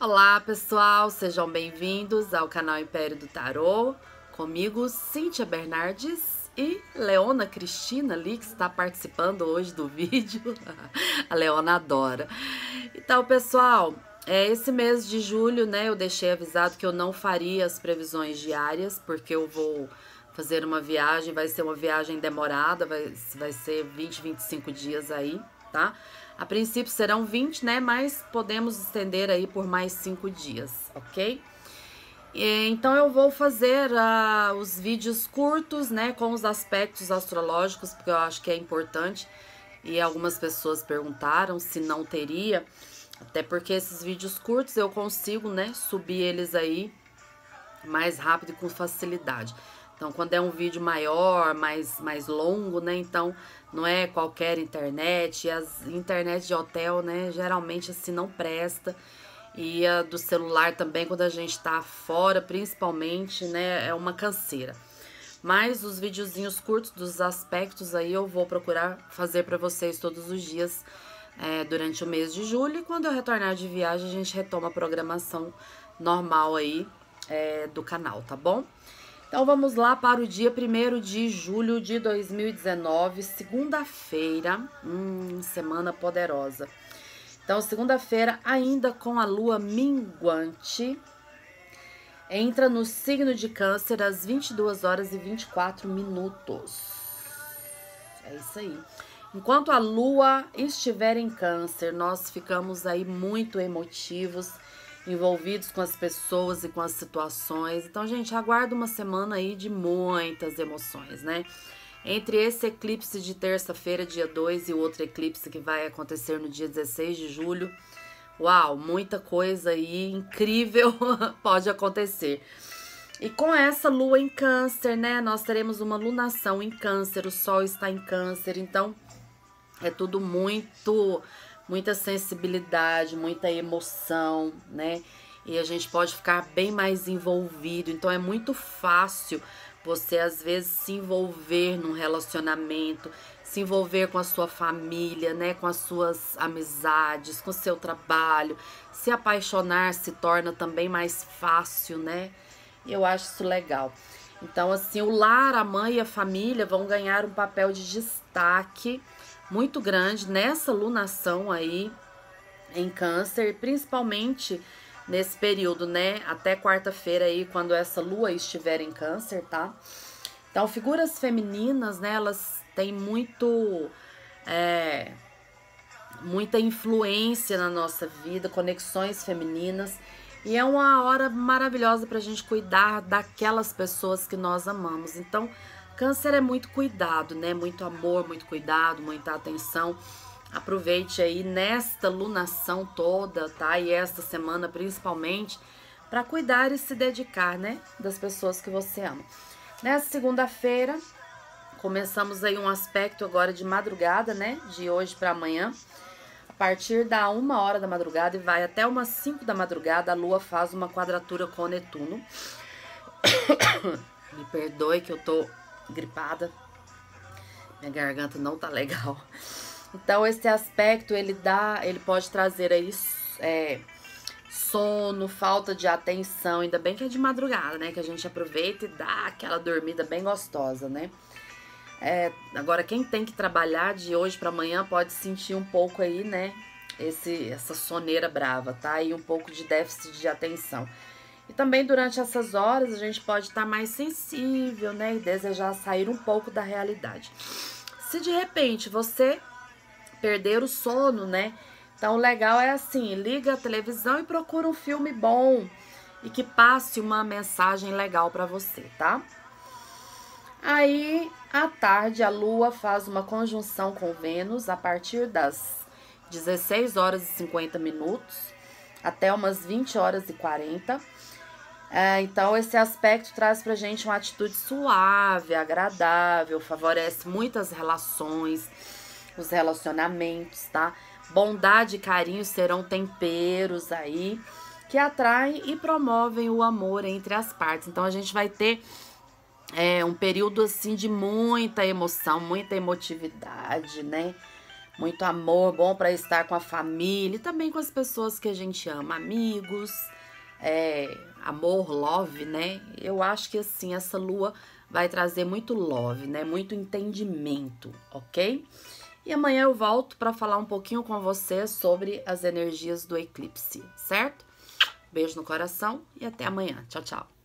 Olá pessoal, sejam bem-vindos ao canal Império do Tarô, comigo Cíntia Bernardes e Leona Cristina ali que está participando hoje do vídeo, a Leona adora. Então pessoal, é, esse mês de julho né, eu deixei avisado que eu não faria as previsões diárias porque eu vou fazer uma viagem, vai ser uma viagem demorada, vai, vai ser 20, 25 dias aí, tá? A princípio serão 20, né? Mas podemos estender aí por mais 5 dias, ok? Então eu vou fazer uh, os vídeos curtos, né? Com os aspectos astrológicos, porque eu acho que é importante. E algumas pessoas perguntaram se não teria. Até porque esses vídeos curtos eu consigo, né? Subir eles aí mais rápido e com facilidade. Então, quando é um vídeo maior, mais, mais longo, né? Então, não é qualquer internet. As internet de hotel, né? Geralmente assim não presta. E a do celular também, quando a gente tá fora, principalmente, né? É uma canseira. Mas os videozinhos curtos dos aspectos aí eu vou procurar fazer para vocês todos os dias é, durante o mês de julho. E quando eu retornar de viagem, a gente retoma a programação normal aí é, do canal, tá bom? Então vamos lá para o dia 1 de julho de 2019, segunda-feira, hum, semana poderosa. Então, segunda-feira, ainda com a lua minguante, entra no signo de Câncer às 22 horas e 24 minutos. É isso aí. Enquanto a lua estiver em Câncer, nós ficamos aí muito emotivos envolvidos com as pessoas e com as situações. Então, gente, aguarda uma semana aí de muitas emoções, né? Entre esse eclipse de terça-feira, dia 2, e o outro eclipse que vai acontecer no dia 16 de julho, uau, muita coisa aí incrível pode acontecer. E com essa lua em câncer, né, nós teremos uma lunação em câncer, o sol está em câncer, então é tudo muito muita sensibilidade, muita emoção, né? E a gente pode ficar bem mais envolvido. Então é muito fácil você às vezes se envolver num relacionamento, se envolver com a sua família, né, com as suas amizades, com o seu trabalho. Se apaixonar se torna também mais fácil, né? Eu acho isso legal. Então, assim, o lar, a mãe e a família vão ganhar um papel de destaque muito grande nessa lunação aí em câncer, principalmente nesse período, né? Até quarta-feira aí, quando essa lua estiver em câncer, tá? Então, figuras femininas, né? Elas têm muito. É, muita influência na nossa vida, conexões femininas. E é uma hora maravilhosa para a gente cuidar daquelas pessoas que nós amamos. Então, Câncer é muito cuidado, né? Muito amor, muito cuidado, muita atenção. Aproveite aí nesta lunação toda, tá? E esta semana principalmente, para cuidar e se dedicar, né? Das pessoas que você ama. Nessa segunda-feira, começamos aí um aspecto agora de madrugada, né? De hoje para amanhã. Partir da uma hora da madrugada e vai até umas 5 da madrugada, a Lua faz uma quadratura com Netuno. Me perdoe que eu tô gripada. Minha garganta não tá legal. Então esse aspecto ele dá, ele pode trazer aí é, sono, falta de atenção. Ainda bem que é de madrugada, né? Que a gente aproveita e dá aquela dormida bem gostosa, né? É, agora quem tem que trabalhar de hoje para amanhã pode sentir um pouco aí, né? Esse, essa soneira brava, tá? E um pouco de déficit de atenção. E também durante essas horas a gente pode estar mais sensível, né? E desejar sair um pouco da realidade. Se de repente você perder o sono, né? Então o legal é assim, liga a televisão e procura um filme bom e que passe uma mensagem legal para você, tá? Aí, à tarde, a Lua faz uma conjunção com Vênus a partir das 16 horas e 50 minutos até umas 20 horas e 40 é, então, esse aspecto traz pra gente uma atitude suave, agradável, favorece muitas relações, os relacionamentos, tá? Bondade e carinho serão temperos aí que atraem e promovem o amor entre as partes. Então, a gente vai ter é, um período assim de muita emoção, muita emotividade, né? muito amor, bom para estar com a família e também com as pessoas que a gente ama, amigos, é, amor, love, né? Eu acho que assim essa lua vai trazer muito love, né? Muito entendimento, ok? E amanhã eu volto para falar um pouquinho com você sobre as energias do eclipse, certo? Beijo no coração e até amanhã. Tchau, tchau.